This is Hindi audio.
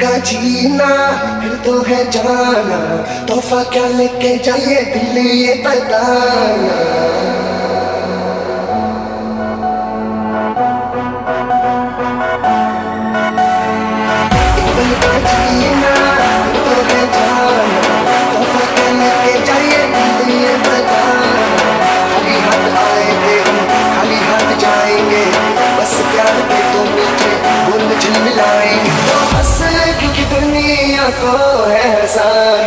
का जीना फिर तो है जाना। तोहफा क्या लेके जाइए दिल्ली ये बताना को है हसान